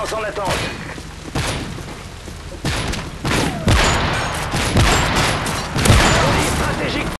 reconnaissance en attente.